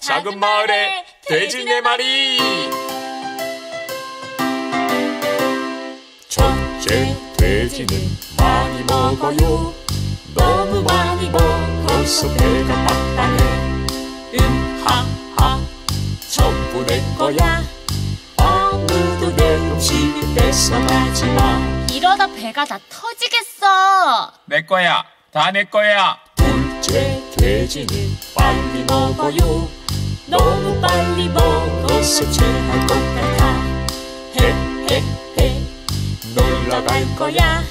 작은 마을에 돼지 네 마리. 첫째 돼지는 많이 먹어요. 너무 많이 먹어서 배가 빵빵해. 음하하 전부 내 거야. 아무도 내 음식을 뺏어가지 마. 이러다 배가 다 터지겠어. 내 거야. 다 내 거야. 둘째 돼지는 빨리 먹어요. 너무 빨리 먹어서 체할 것 같아. 헤헤헤 놀러 갈 거야.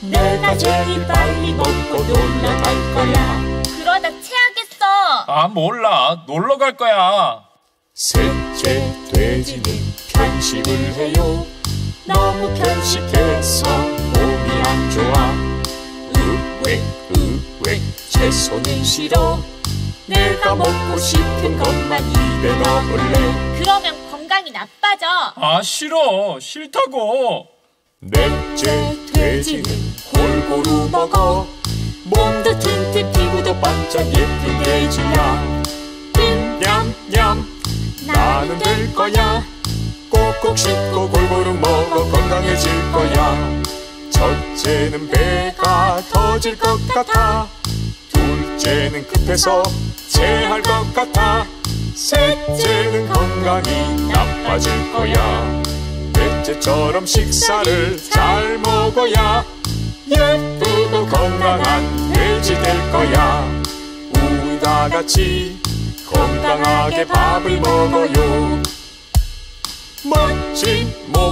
내가 제일 빨리 먹고 놀러 갈 거야. 그러다 체하겠어. 아, 몰라. 놀러 갈 거야. 셋째 돼지는 편식을 해요. 너무 편식해서 몸이 안 좋아. 채소는 싫어. 내가 먹고 싶은 것만 입에 넣을래. 그러면 건강이 나빠져. 아, 싫어. 싫다고. 넷째 돼지는 골고루 먹어. 몸도 튼튼 피부도 반짝 예쁜 돼지야. 냠냠 나는 될 거야. 꼭꼭 씹고 골고루 먹어 건강해질 거야. 첫째는 배가 터질 것 같아. 둘째는 급해서 체할 것 같아. 셋째는 건강이 나빠질 거야. 넷째처럼 식사를 잘 먹어야 예쁘고 건강한 돼지 될 거야. 우리 다 같이 건강하게 밥을 먹어요. 멋진 보자.